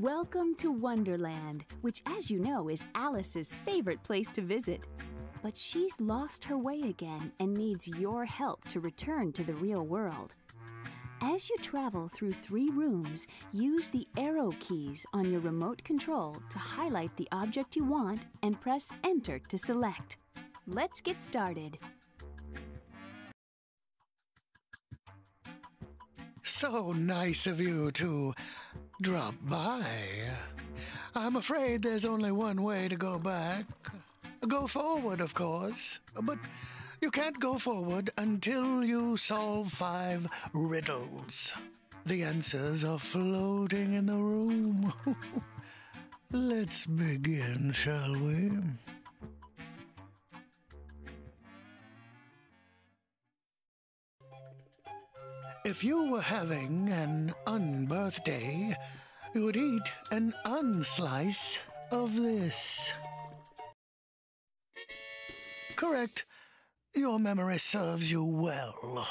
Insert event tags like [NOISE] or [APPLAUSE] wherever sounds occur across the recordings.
Welcome to Wonderland, which, as you know, is Alice's favorite place to visit. But she's lost her way again and needs your help to return to the real world. As you travel through three rooms, use the arrow keys on your remote control to highlight the object you want and press Enter to select. Let's get started. So nice of you to drop by. I'm afraid there's only one way to go back. Go forward, of course, but you can't go forward until you solve five riddles. The answers are floating in the room. [LAUGHS] Let's begin, shall we? If you were having an unbirthday, you would eat an unslice of this. Correct. Your memory serves you well.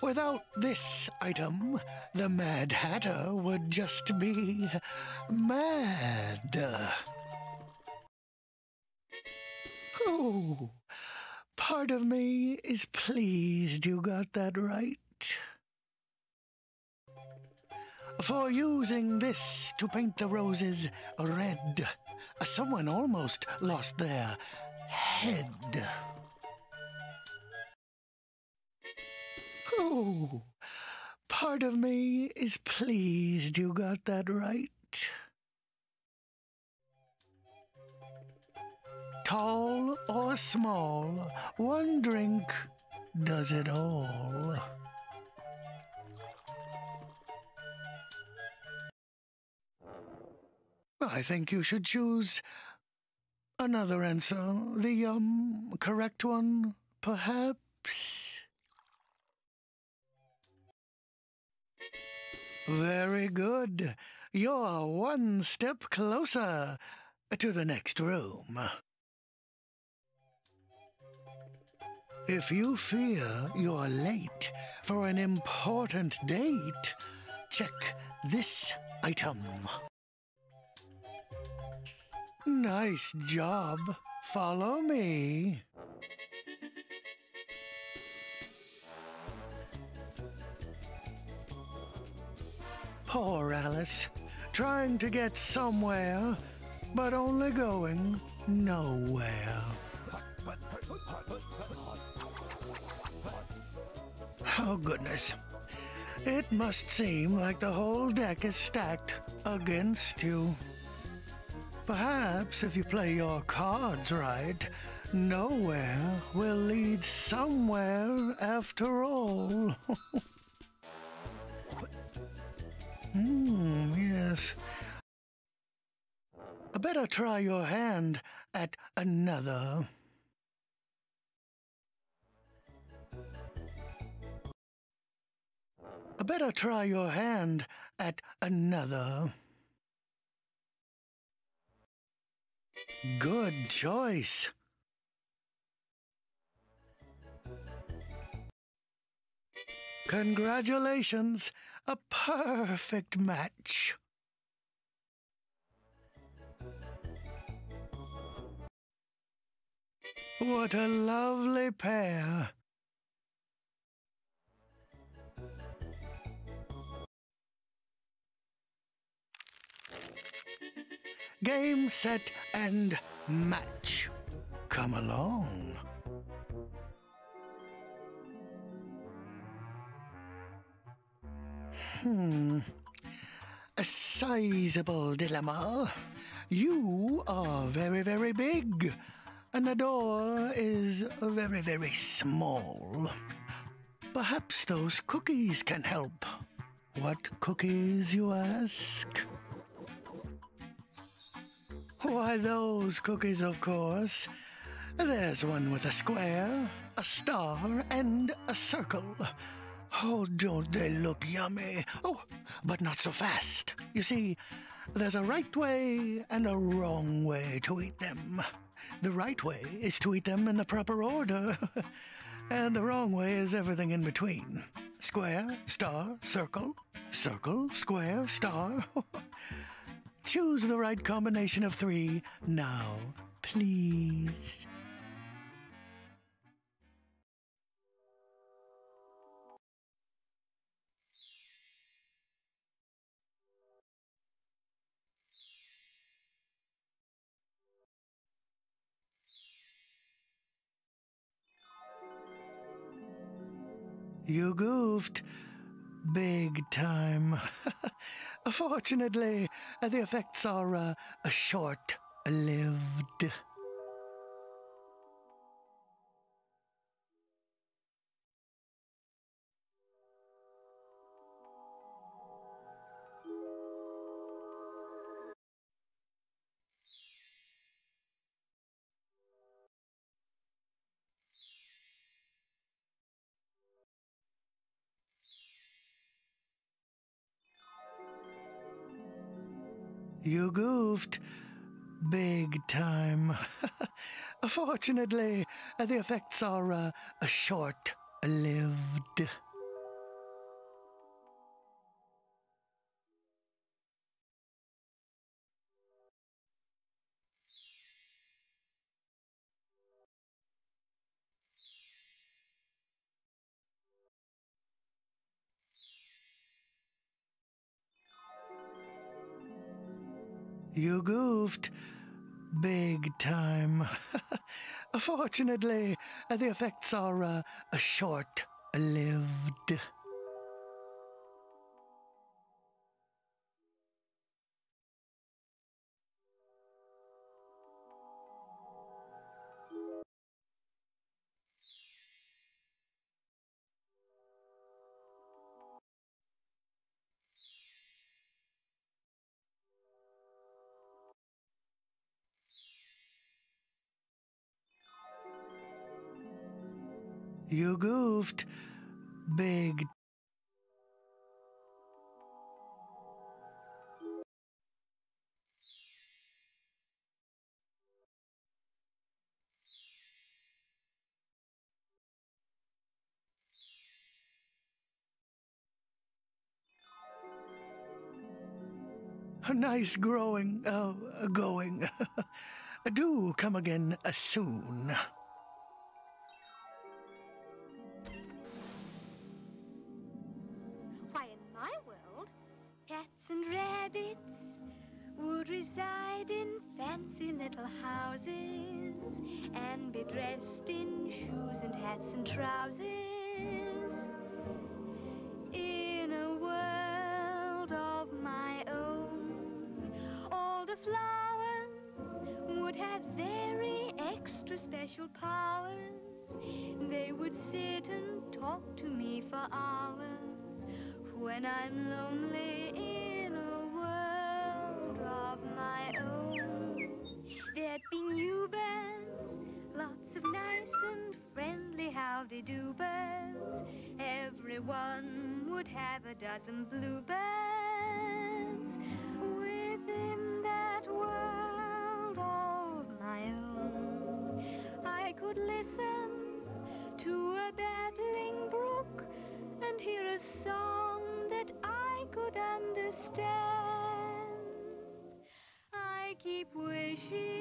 Without this item, the Mad Hatter would just be mad. Oh, part of me is pleased you got that right. For using this to paint the roses red, uh, someone almost lost their head. Oh, part of me is pleased you got that right. Tall or small, one drink does it all. I think you should choose another answer. The, um, correct one, perhaps? Very good. You're one step closer to the next room. If you fear you're late for an important date, check this item. Nice job. Follow me. Poor Alice, trying to get somewhere, but only going nowhere. Oh, goodness. It must seem like the whole deck is stacked against you. Perhaps if you play your cards right, nowhere will lead somewhere after all. [LAUGHS] Hmm, yes. Better try your hand at another. Better try your hand at another. Good choice. Congratulations, a perfect match. What a lovely pair. Game, set, and match. Come along. Hmm. A sizable dilemma. You are very, very big, and the door is very, very small. Perhaps those cookies can help. What cookies, you ask? Why, those cookies, of course. There's one with a square, a star, and a circle. Oh, don't they look yummy? Oh, but not so fast. You see, there's a right way and a wrong way to eat them. The right way is to eat them in the proper order. [LAUGHS] And the wrong way is everything in between square, star, circle, circle, square, star. [LAUGHS] Choose the right combination of three now, please. You goofed. Big time. [LAUGHS] Fortunately, the effects are uh, short lived. You goofed. Big time. [LAUGHS] Fortunately, the effects are uh, short lived. You goofed. Big time. [LAUGHS] Fortunately, the effects are uh, short lived. You goofed. Big Nice growing, uh, going. [LAUGHS] Do come again uh, soon. Cats and rabbits would reside in fancy little houses and be dressed in shoes and hats and trousers. In a world of my own, all the flowers would have very extra special powers. They would sit and talk to me for hours when I'm lonely There'd new birds, lots of nice and friendly howdy-do birds. Everyone would have a dozen bluebirds. Within that world of my own, I could listen to a babbling brook and hear a song that I could understand. I keep wishing